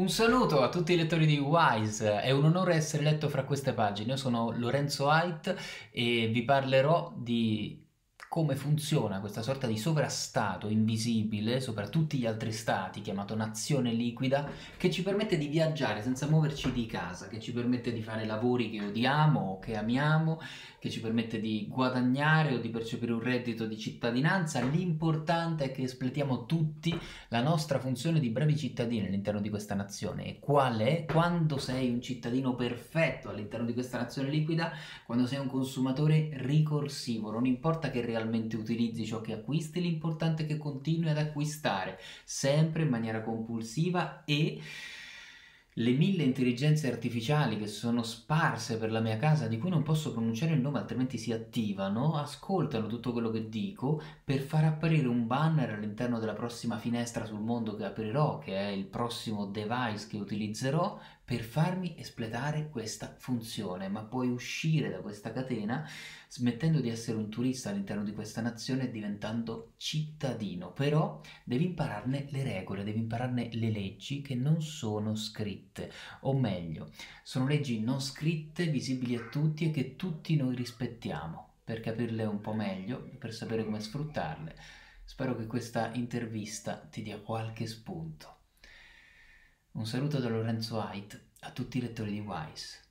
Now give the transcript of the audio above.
Un saluto a tutti i lettori di Wise, è un onore essere letto fra queste pagine. Io sono Lorenzo Haidt e vi parlerò di come funziona questa sorta di sovrastato invisibile sopra tutti gli altri stati, chiamato nazione liquida, che ci permette di viaggiare senza muoverci di casa, che ci permette di fare lavori che odiamo o che amiamo, che ci permette di guadagnare o di percepire un reddito di cittadinanza. L'importante è che espletiamo tutti la nostra funzione di bravi cittadini all'interno di questa nazione. E qual è? Quando sei un cittadino perfetto all'interno di questa nazione liquida, quando sei un consumatore ricorsivo, non importa che realmente realmente utilizzi ciò che acquisti, l'importante è che continui ad acquistare sempre in maniera compulsiva e le mille intelligenze artificiali che sono sparse per la mia casa, di cui non posso pronunciare il nome altrimenti si attivano, ascoltano tutto quello che dico per far apparire un banner all'interno della prossima finestra sul mondo che aprirò, che è il prossimo device che utilizzerò, per farmi espletare questa funzione. Ma puoi uscire da questa catena smettendo di essere un turista all'interno di questa nazione e diventando cittadino. Però devi impararne le regole, devi impararne le leggi che non sono scritte, o meglio, sono leggi non scritte, visibili a tutti e che tutti noi rispettiamo. Per capirle un po' meglio, per sapere come sfruttarle, spero che questa intervista ti dia qualche spunto. Un saluto da Lorenzo Haidt a tutti i lettori di Wise.